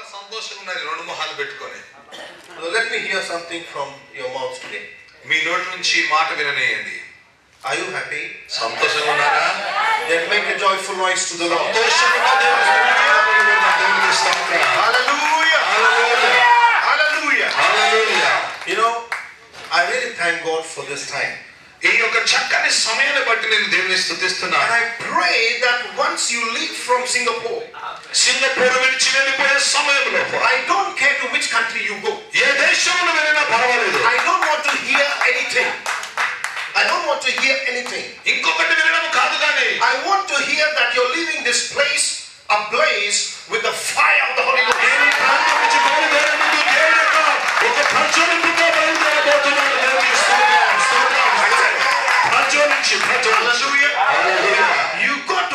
చాలా సంతోషంగా ఉన్నారు ఈ రెండు మొహాలు పెట్టుకొని So let me hear something from your mouth today. మీ నోటి నుంచి ఈ మాట విననేయండి Are you happy? సంతోషంగా ఉన్నారా Then make a joyful noise to the Lord. సంతోషంగా దేవుని స్తుతించండి. దేవునికి స్తోత్రం. Hallelujah! Hallelujah. Hallelujah! Hallelujah. You know, I really thank God for this time. ఈ యొక్క చక్కని సమయాన్ని బట్టి నేను దేవుని And స్థుతిస్తున్నాను I pray that once you leave from Singapore, Singapore విడిచి వెళ్ళిపోయే సమయంలో I don't care to which country you go. ఏ దేశంలో వెళ్ళినా పర్వాలేదు I don't want to hear anything. I don't want to hear anything. ఇంకొకటి వినడం కాదు కానీ I want to hear that you're leaving this place ablaze with the fire of the Holy Ghost. నేను ఈ ప్రాంతం నుంచి బయలుదేరే ముందు దేవుని యొక్క ఒక ప్రజ్వలింపుతో బయలుదేరబోతున్నాను దేవునికి స్తోత్రం, స్తోత్రం, స్తోత్రం. ప్రజ్వలించి, ప్రజ్వలించి. హల్లెలూయా. You got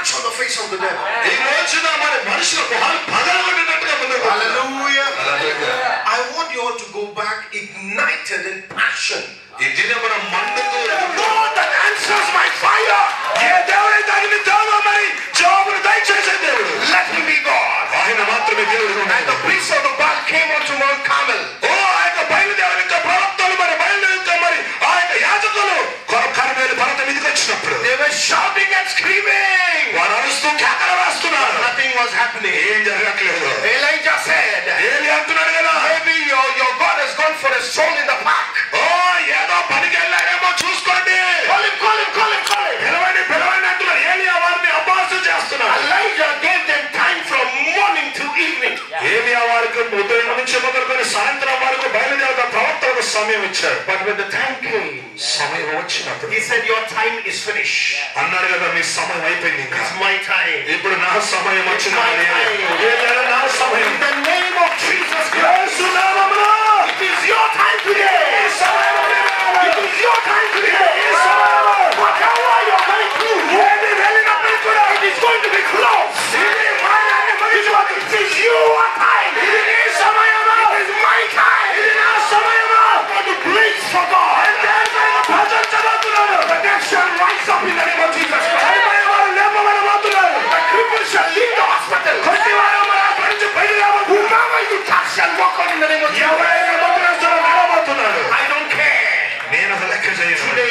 to punch on the face of the devil. ఈ రోజున మరి మనుషుల మొహాలు పగలగొట్టినట్టుగా ముందుకు Hallelujah. Hallelujah. I want you all to go back ignited in passion. ఈ దినమున మండుతూ God that answers my fire. ఏ దేవుడైతే అగ్నితోనో మరి జవాబును దయచేసే దేవుడు Let him be God. ఆయన మాత్రమే దేవుడు And the priest of the Baal came onto Mount Carmel. ఓ ఆ యొక్క బయలుదేవని యొక్క ప్రవక్తలు మరి బయలుదేరితే మరి ఆ యొక్క యాజకులు కరమేలు పర్వతం మీదకి వచ్చినప్పుడు They were shouting and screaming. Nothing was happening. Elijah said, Maybe your, your God has gone for a stroll in the ప్రవక్తలకు సమయం ఇచ్చారు But when the time came, సమయం వచ్చినప్పుడు he said, Your time is finished. అన్నాడు కదా మీ సమయం అయిపోయింది ఇంకా It's my time. ఇప్పుడు నా సమయం వచ్చింది ఏలియా, నా సమయం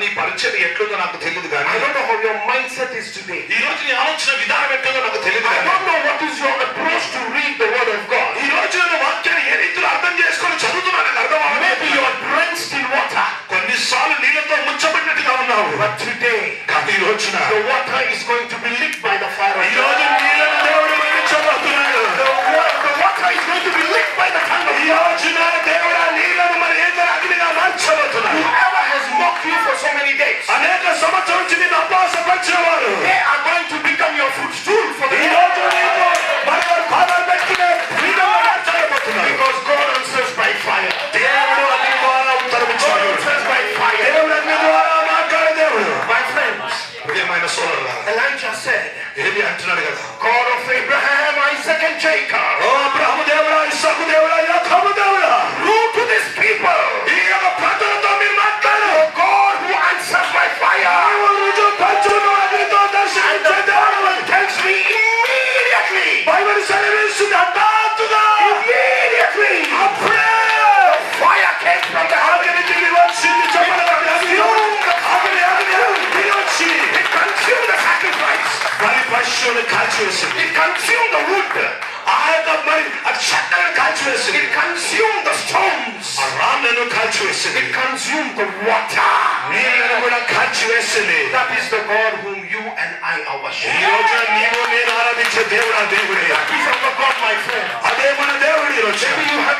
నీ పరిచయం ఎట్లుందో నాకు తెలియదు కానీ హౌ మైండ్ సెట్ ఈ రోజు నీ ఆలోచన విధానం ఎట్లుందో నాకు తెలియదు what is Is the God whom you and I are worshiping. Maybe you have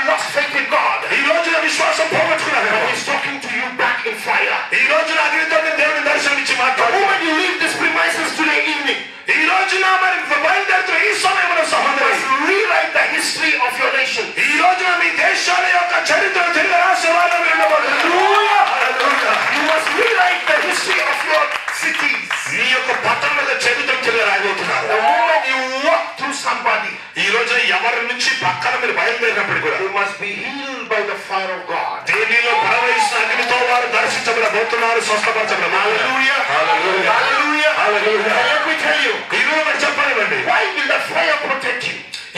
Hallelujah. And let me tell you, ఈ రోజు ఒకటి చెప్పనివ్వండి why will the fire protect you?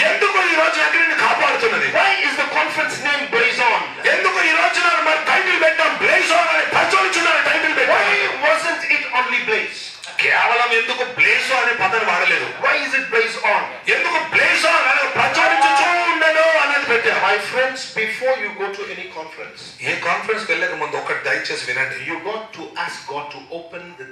ఎందుకు ఈ రోజు అగ్నిని కాపాడుతున్నది Why is the conference name Blaze On? ఎందుకు ఈ రోజు నేను మరి టైటిల్ పెట్టాం బ్లేజ్ ఆన్ అని ప్రచురించున్నారు టైటిల్ పెట్టాం Why wasn't it only Blaze? కేవలం ఎందుకు బ్లేజ్ అనే పదాన్ని వాడలేదు Why is it Blaze On? ఎందుకు బ్లేజ్ అని ప్రచురించుచూ ఉండను అనేది పెట్టాం My friends, before you go to any conference, ఏ కాన్ఫరెన్స్ వెళ్ళక you got to ask God to open the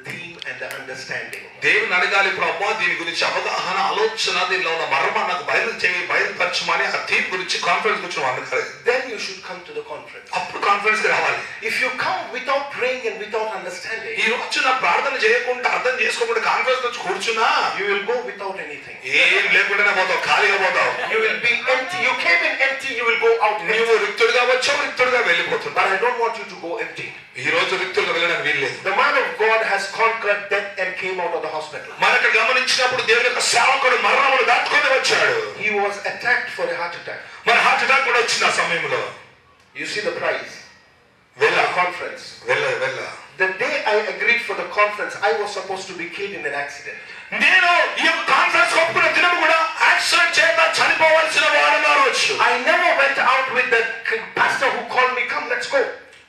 the understanding. దేవుని అడగాలి ప్రభా దీని గురించి అవగాహన ఆలోచన దీనిలో ఉన్న మర్మ నాకు బయలు చేయి బయలుపరచమని ఆ థీమ్ గురించి కాన్ఫరెన్స్ గురించి నువ్వు అడగాలి Then you should come to the conference. అప్పుడు కాన్ఫరెన్స్ కి రావాలి If you come without praying and without understanding, ఈ రోజు నా ప్రార్థన చేయకుండా అర్థం చేసుకోకుండా కాన్ఫరెన్స్ వచ్చి కూర్చున్నా you will go without anything. ఏం లేకుండానే పోతావు ఖాళీగా పోతావు You will be empty. You came in empty, you will go out empty. నువ్వు రిక్తుడిగా వచ్చావు రిక్తుడిగా వెళ్ళిపోతున్నావు But I don't want you to go empty. ఈ రోజు రిక్తులుగా వెళ్ళడానికి వీల్లేదు The man of God has conquered death and came out of the hospital. మన ఇక్కడ గమనించినప్పుడు దేవుని యొక్క సేవకుడు మరణములు దాటుకొని వచ్చాడు He was attacked for a heart attack. మన హార్ట్ అటాక్ కూడా వచ్చింది ఆ సమయంలో You see the prize. వెళ్ళ conference. వెళ్ళ వెళ్ళ The day I agreed for the conference, I was supposed to be killed in an accident. నేను ఈ యొక్క కాన్ఫరెన్స్ ఒప్పుకున్న దినం కూడా యాక్సిడెంట్ చేత చనిపోవాల్సిన వాడుగా రోజు I never went out with the pastor who called me, come, let's go.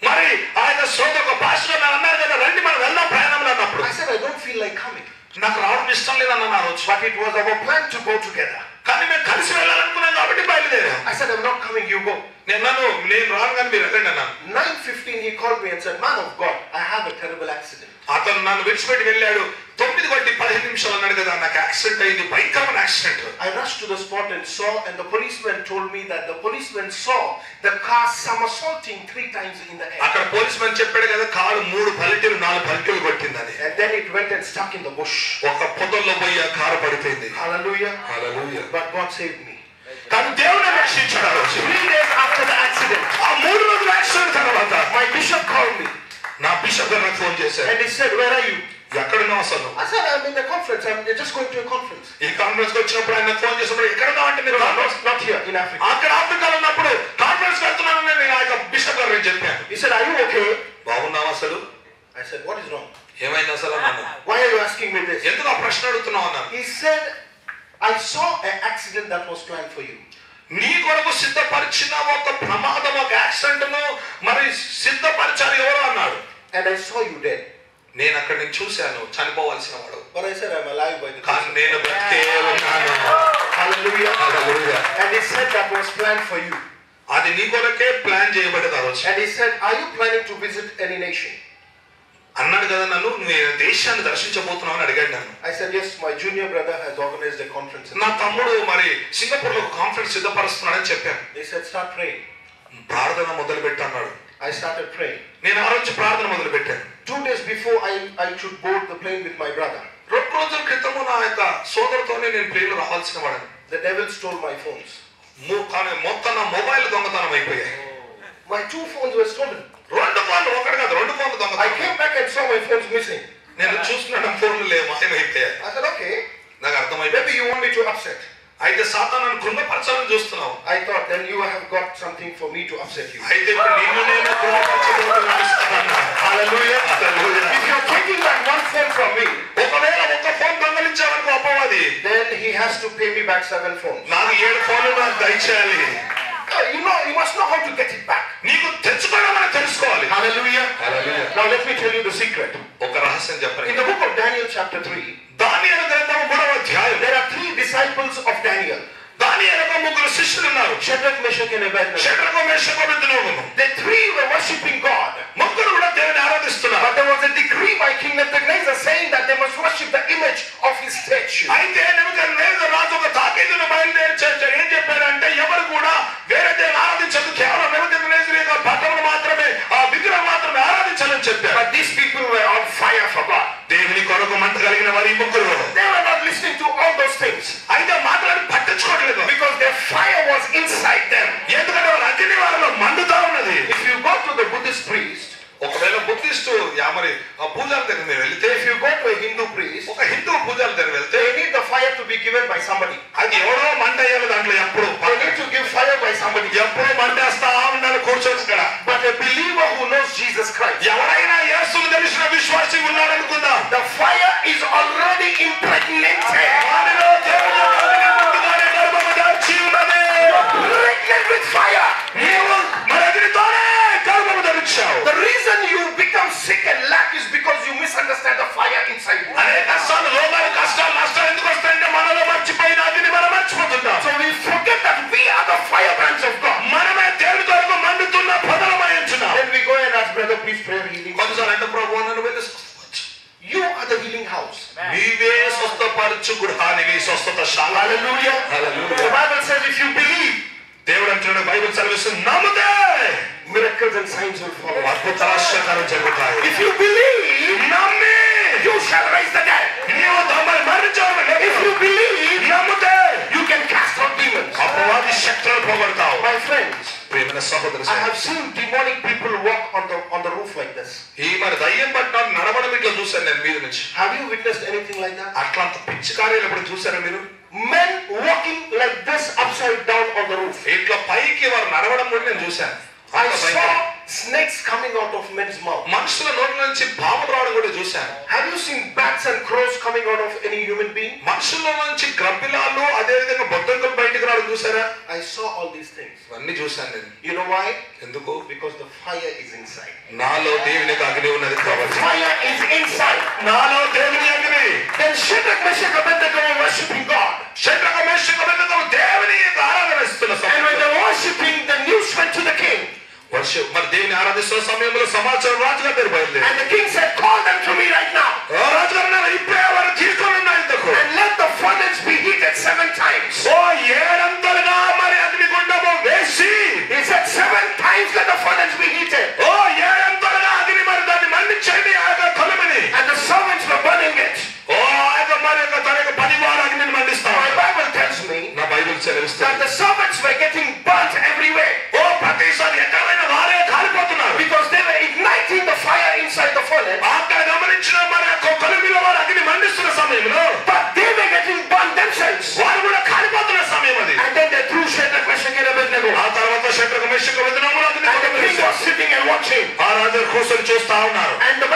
మరి ఆయన సోదరు ఒక నన్ను అన్నారు కదా రండి మనం వెళ్దాం ప్రయాణంలో అన్నప్పుడు ఫీల్ లైక్ కమింగ్ నాకు రావడం ఇష్టం లేదన్న రోజు. But it was our plan to go together కానీ మేము కలిసి వెళ్ళాలనుకున్నాం కాబట్టి బయలుదేరాం. I said I'm not coming you go నేను నేను రాను కానీ మీరు వెళ్ళండి అన్నాను nine fifteen he call me answer man of God I have a terrible accident అతను నన్ను విడిచిపెట్టి వెళ్ళాడు. తొమ్మిది గంటి పదిహేను నిమిషాలు అన్నాడు కదా నాకు యాక్సిడెంట్ అయింది భయంకరమైన accident. I rush to the spot and so and the police men told me that the police men so the car somersaulting three times in the air అక్కడ పోలీస్ మెన్ చెప్పాడు కదా కారు మూడు పల్లెటూరు నాలుగు పల్లెటూరు కొట్టింది అది and then it went and stuck in the bush ఒక పొదల్లో పోయి ఆ కారు పడిపోయింది. Hallelujah hallelujah but God saved me కానీ దేవుడు రక్షించాడు ఆ రోజు Three days after the accident, ఆ మూడు రోజుల యాక్సిడెంట్ తర్వాత my bishop called me నా బిషప్ గారు నాకు ఫోన్ చేశారు and he said, Where are you? ఎక్కడున్నావు అసలు I said, I'm in a conference. I'm just going to a conference. ఈ కాన్ఫరెన్స్కి వచ్చినప్పుడు ఆయన ఫోన్ చేసినప్పుడు ఎక్కడున్నావు అంటే మీరు not, not here, in Africa. అక్కడ ఆఫ్రికాలో ఉన్నప్పుడు కాన్ఫరెన్స్ వెళ్తున్నాను నేను ఆ యొక్క బిషప్ గారు నేను చెప్పాను He said, Are you okay? బాగున్నావు అసలు I said, What is wrong? ఏమైంది అసలు అన్నాను Why are you asking me this? ఎందుకు ఆ ప్రశ్న అడుగుతున్నావు అన్నాను He said, I saw an accident that was planned for you. నీ కొరకు సిద్ధపరిచిన ఒక ప్రమాదం ఒక యాక్సిడెంట్ ను మరి సిద్ధపరిచారు ఎవరు అన్నాడు And I saw you dead. నేను అక్కడ నేను చూశాను చనిపోవాల్సిన వాడు But I said, I'm alive by the కానీ grace of నేను బ్రతికే ఉన్నాను Hallelujah. Hallelujah. And he said that was planned for you. అది నీ కొరకే ప్లాన్ చేయబడేది ఆ రోజు And he said, Are you planning to visit any nation? అన్నాడు కదా నన్ను నేను దేశాన్ని దర్శించబోతున్నావు అని అడిగాడు నన్ను. I said yes my junior brother has organized a conference నా తమ్ముడు మరి సింగపూర్లో కాన్ఫరెన్స్ సిద్ధపరుస్తున్నాడని చెప్పాను. He said స్టార్ట్ ప్రే ప్రార్థన మొదలు పెట్టు అన్నాడు. ఐ స్టార్టెడ్ ప్రే నేను ఆ రోజు ప్రార్థన మొదలు పెట్టాను two days before I I should board the plane with my brother రెండు రోజుల క్రితము నా యొక్క సోదరుతోనే నేను ప్లేన్లో రావాల్సిన వాడిని. The devil stole my phones కానీ మొత్తం నా మొబైల్ దొంగతనం అయిపోయాయి. My two phones were stolen రెండు ఫోన్లు ఒకటి కాదు రెండు ఫోన్లు దొంగతనం నేను చూస్తున్నాను ఫోన్లు లేవు మాయమైపోయాయి అసలు ఓకే. నాకు అర్థమైపోయింది. You want me to upset అయితే సాతాను కృంగపరచాలని చూస్తున్నావు. I thought then you have got something for me to upset you అయితే ఇప్పుడు నిన్ను నేను కృంగపరచబోతున్నాను hallelujah hallelujah if you are taking that one phone from me ఒకవేళ ఒక ఫోన్ దొంగలించావనుకో అపవాది. Then he has to pay me back seven phone నాకు ఏడు ఫోన్లు నాకు దయచేయాలి. you know, you must know how to get it back. Hallelujah. Hallelujah. Now let me tell you the secret. In the book of Daniel chapter 3, there are three disciples of Daniel. దానియేలుకు ముగ్గురు శిష్యులు ఉన్నారు Shadrach, Meshach, and Abednego. షడ్రకు మేషకు అబెద్దునెగోను. The three were worshipping God. ముగ్గురు కూడా దేవుని ఆరాధిస్తున్నారు But there was a decree by King Nebuchadnezzar saying that they must worship the image of his statue. అయితే నెబుకద్నెజరు రాజు ఒక తాకీదును బయలుదేరి చే- ఏం చెప్పారంటే ఎవరు కూడా వేరే దేవుని ఆరాధించదు కేవలం నెబుకద్నెజరు యొక్క పట్టణం మాత్రమే no preço. Hallelujah. Hallelujah. The Bible says if you believe, దేవుడు అంటున్నాడు బైబిల్ చదివిస్తుంది నమ్ముతే miracles and signs will follow. అద్భుత ఆశ్చర్యాలు జరుగుతాయి If you believe, నమ్మి you shall raise the dead. నీవు తొంభై మరణించావు If you believe, నమ్ముతే you can cast out demons. అపవాది శక్తులను పోగొడతావు My friends, ప్రియమైన సహోదరు I have seen demonic people walk on the on the roof like this ఈ మన దయ్యం పట్టిన నడవడం ఇట్లా చూశాను నేను మీద నుంచి. Have you witnessed anything like that అట్లాంత పిచ్చి కార్యాలు ఎప్పుడు చూసారా మీరు? Men walking like this upside down on the roof. ఇట్లా పైకి వారు నడవడం కూడా నేను చూశాను. I saw snakes coming out of men's mouth. మనుషుల నోట్ల నుంచి పాములు రావడం కూడా చూశాను Have you seen bats and crows coming out of any human being? మనుషుల నుంచి గ్రబ్బిలాలు అదే విధంగా బొద్దంకులు బయటికి రావడం చూసారా I saw all these things. ఇవన్నీ చూశాను నేను You know why? ఎందుకు Because the fire is inside. నాలో దేవుని యొక్క అగ్ని ఉన్నది కాబట్టి Fire is inside. నాలో దేవుని అగ్ని Then Shadrach, Meshach, Abednego were worshiping God. శత్రుఘ మేషక అబేద్నెగో దేవుని యొక్క ఆరాధన ఇస్తున్న And when సమయంలో they were worshiping, the news went to the king. వర్ష మరి దేవుని ఆరాధిస్తున్న సమయంలో సమాచారం రాజుగారి దగ్గర బయలుదేరి And the king said, Call them to me right now. ఓ రాజుగారు నేను ఇప్పుడే వారు తీసుకొని ఉన్నా ఇంతకు And let the furnace be heated seven times. ఓ ఏడంతలుగా మరి అగ్ని గుండము వేసి He said, Seven times let the furnace be heated. ఓ ఏడంతలుగా అగ్ని మరి దాన్ని మండించండి ఆ యొక్క కొలమిని And the servants were burning it. ఓ ఆ యొక్క మరి యొక్క తన యొక్క పని వారు అగ్నిని మండిస్తాం My Bible tells me నా బైబిల్ that సెలవిస్తుంది the servants were getting burnt everywhere ఓ ప్రతిసారి ఎక్కడైన వారే కాలిపోతున్నారు. Because they were igniting the fire inside the fallen అక్కడ గమనించిన మన కొలమిల వారు అగ్ని మండిస్తున్న సమయంలో but they were getting burn themselves వారు కూడా కాలిపోతున్న సమయం అది. And then they through Shadrach Meshach Abednego ఆ తర్వాత షెడ్రక్ మెషక్ అబెద్నెగో అగ్ని కొట్టబడింది వాస్ సిట్టింగ్ అండ్ వాచింగ్ ఆ రాజర్ కోసం చూస్తా ఉన్నారు. అండ్ ద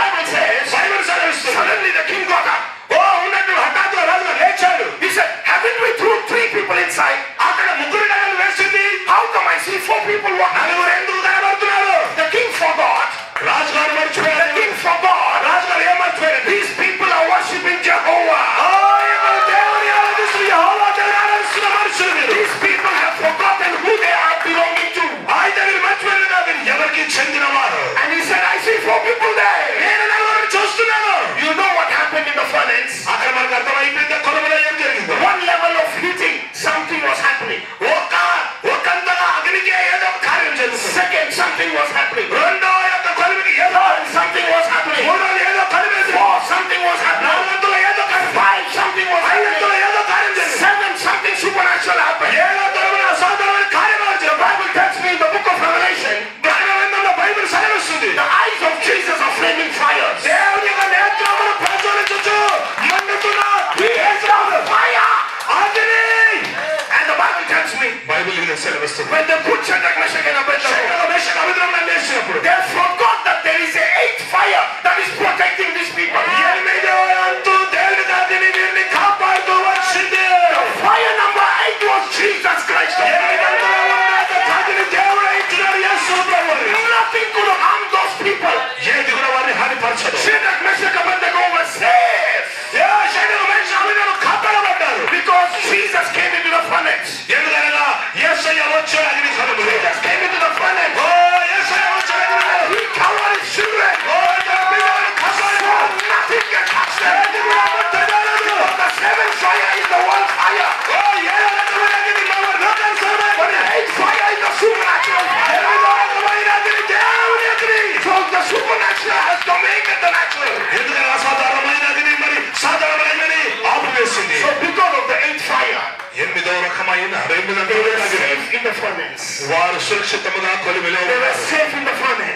వారు సురక్షితముగా కొలువిలో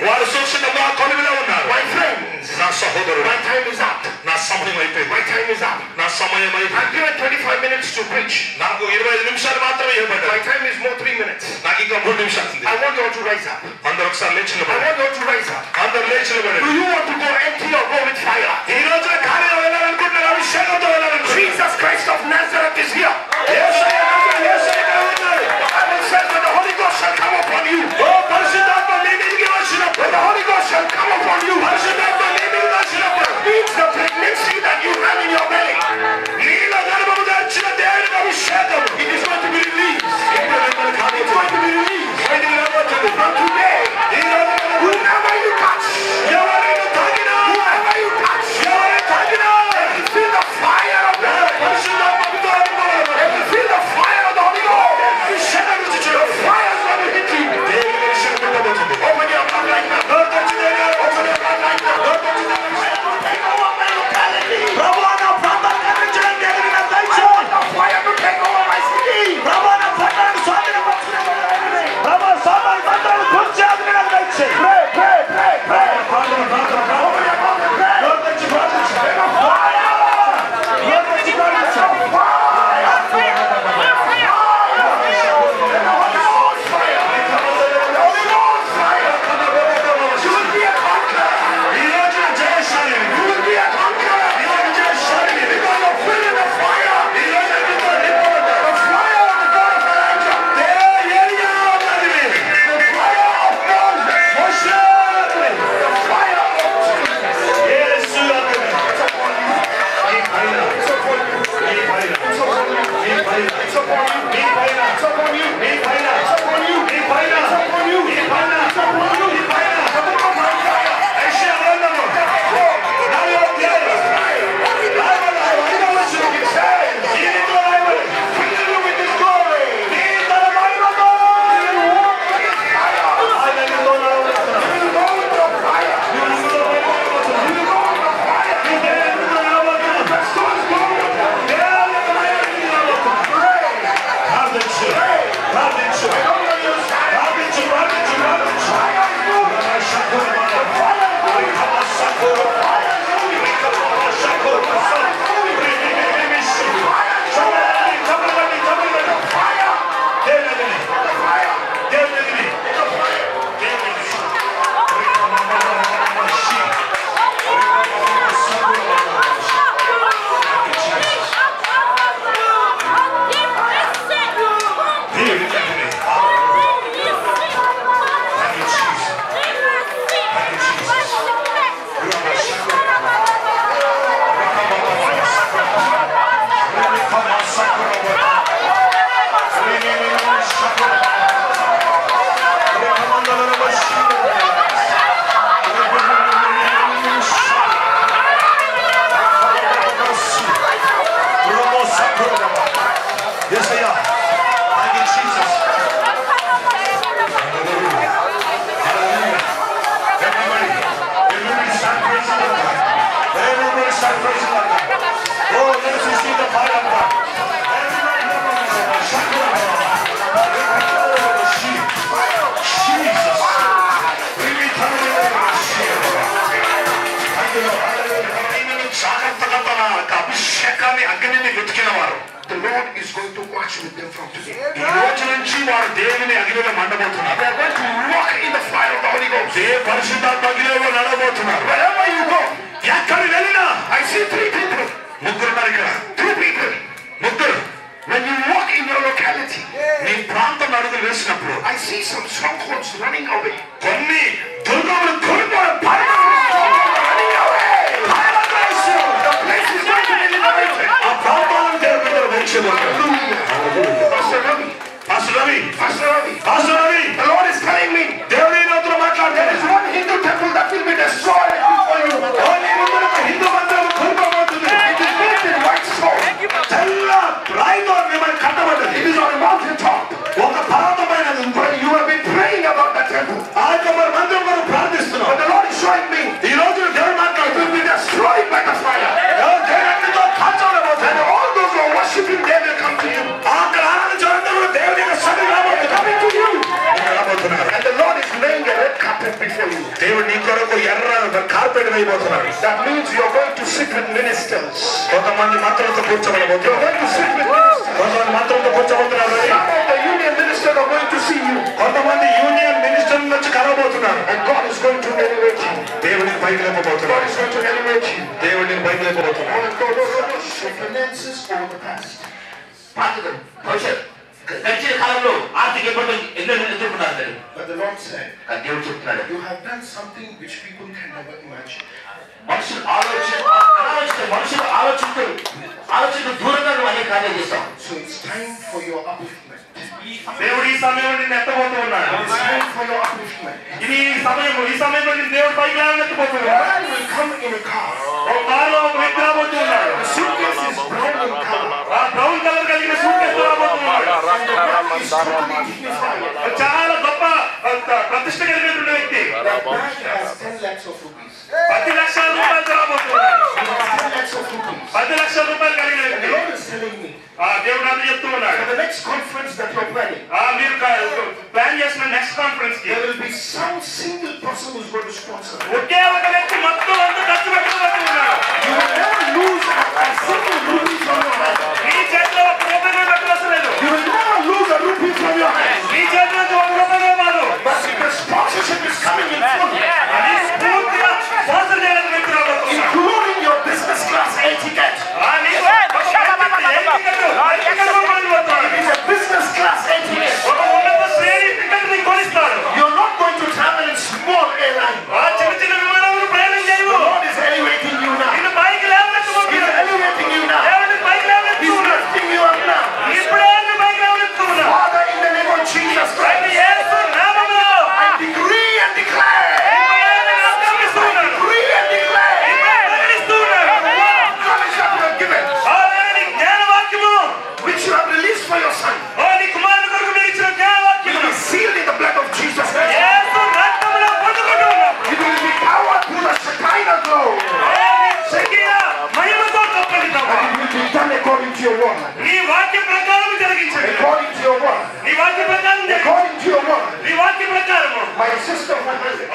వారు సురక్షితంగా కొలువిలో ఉన్నారు మై ఫ్రెండ్స్ నా సహోదరుడు మై టైం ఇస్ అప్ నా సమయం అయిపోయింది మై టైం ఇస్ అప్ నా సమయం అయిపోయింది ఐ 25 మినిట్స్ టు ప్రీచ్ నాకు 25 నిమిషాలు మాత్రమే ఇవ్వబడ్డాయి my time is more 3 minutes నాకు ఇంకా 3 నిమిషాలు ఉంది I want you to rise up అందరూ ఒకసారి లేచి నిలబడండి I want you to rise up అందరూ లేచి నిలబడండి do you want to go empty or go with fire ఈ రోజు ఖాళీలో వెళ్ళాలనుకుంటున్నారా అభిషేకంతో వెళ్ళాలనుకుంటున్నారా Jesus Christ of Nazareth is here Yesayya Yesayya Holy Ghost shall come upon you. Oh, Parishad Believing Yoshina. The Holy Ghost shall come upon you. Parishad Believing Yoshina. That beat the pregnancy that you have in your belly. Kneel on Thank you. interaction with them from today. They're going to walk in the fire of the Holy Ghost. Wherever you go, I see three people. Two people. When you walk in your locality, I see some strongholds running away. النبي عشر النبي عشر النبي ministers. కొంతమంది మంత్రులతో కూర్చోబడబోతు కొంతమంది మంత్రులతో కూర్చోబోతున్నారు some of the union ministers are going to see you. కొంతమంది union minister నుంచి కలవబోతున్నారు and God is going to elevate you. దేవుడిని పైకి God is going to elevate you. దేవుడిని పైకి finances for the past. Sir దేవుడు చెప్తున్నాడు you have done something which people can never imagine మనుషులు ఆలోచన మనుషులు ఆలోచిస్తూ ఆలోచన దూరంగా నువ్వు అనే కార్యం చేస్తావు so it's time for your upliftment దేవుడు ఈ సమయంలో నిన్ను ఎత్తబోతూ ఉన్నాడు ఇది సమయం ఈ సమయంలో నిన్ను దేవుడు పైకి లేవనెత్తబోతున్నాడు ఓ కారులో ఒక వ్యక్తి రాబోతూ ఉన్నాడు ఆ బ్రౌన్ కలర్ కలిగిన సూట్ కేసు రాబోతున్నాడు చాలా ఒక ప్రతిష్ట కలిగినటువంటి వ్యక్తి. పది లక్షల రూపాయలు జరగబోతున్నాడు పది లక్షల రూపాయలు కలిగిన వ్యక్తి. ఆ దేవుడు అది చెప్తూ ఉన్నాడు. Next conference that you planning ఆ మీరు ప్లాన్ చేసిన next కాన్ఫరెన్స్కి there will be some single person who is sponsor ఒకే ఒక వ్యక్తి మొత్తం అంత ఖర్చు పెట్టబోతూ ఉన్నాడు. You will lose a single rupee from your life మీ చేతిలో ఒక రూపాయి కూడా పెట్టవసలేదు you will My sister who was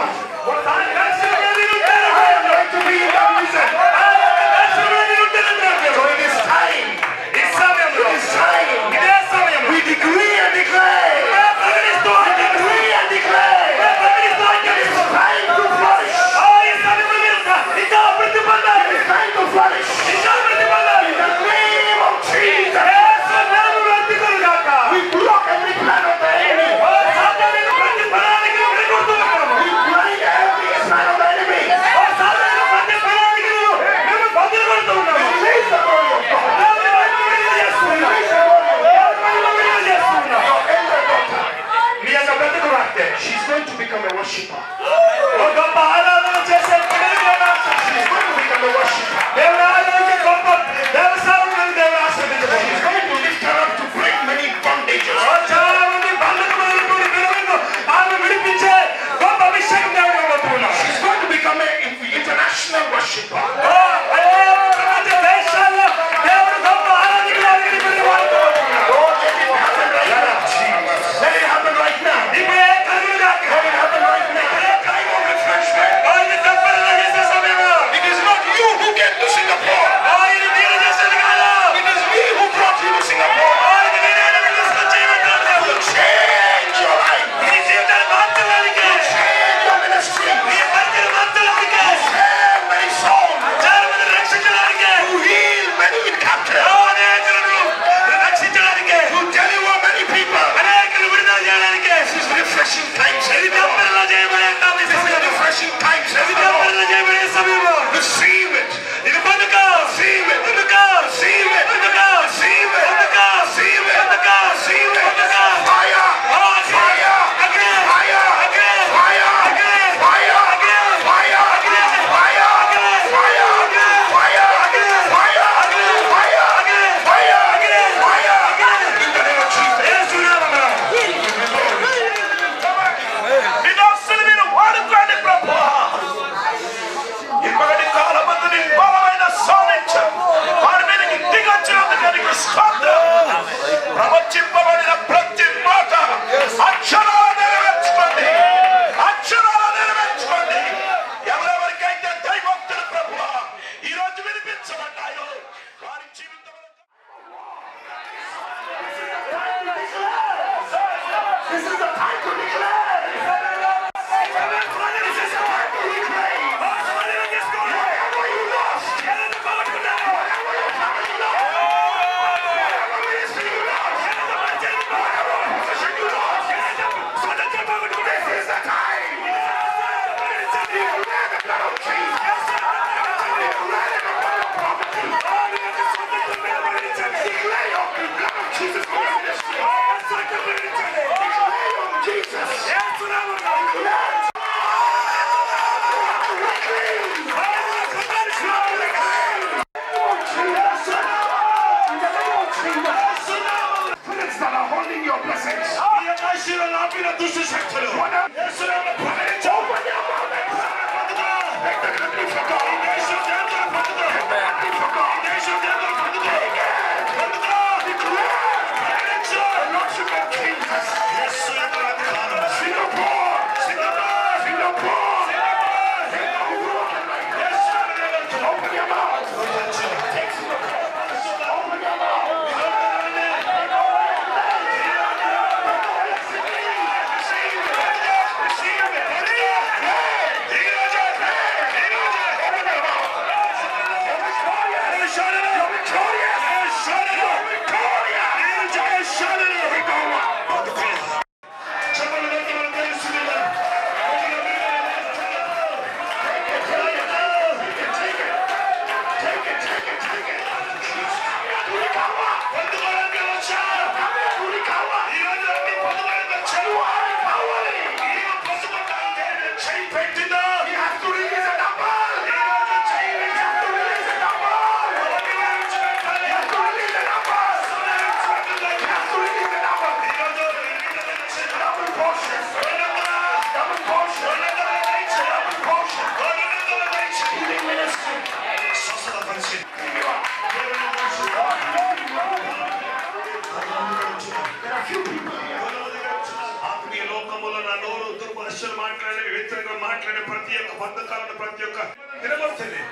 The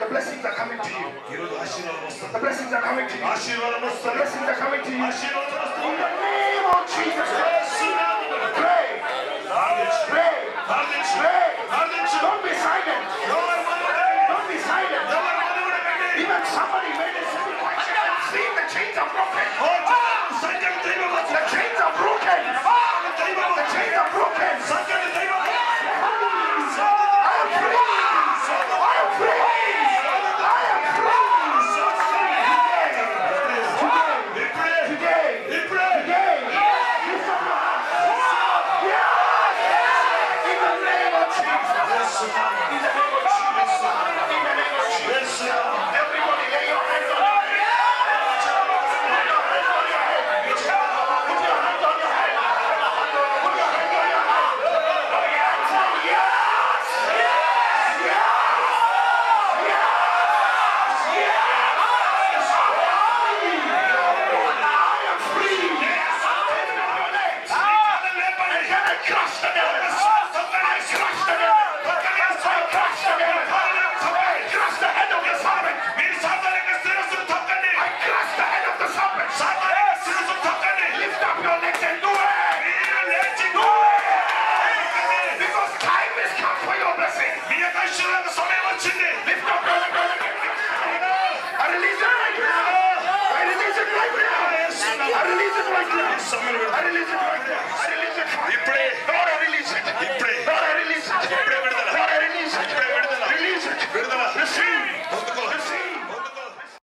blessings are coming to you. The blessings are coming to you. The blessings are coming to you. In the name of Jesus Christ, pray, pray, pray. Don't be silent. Don't be silent. Even somebody made a simple question seen the chains are broken. Oh The chains are broken. The chains are broken.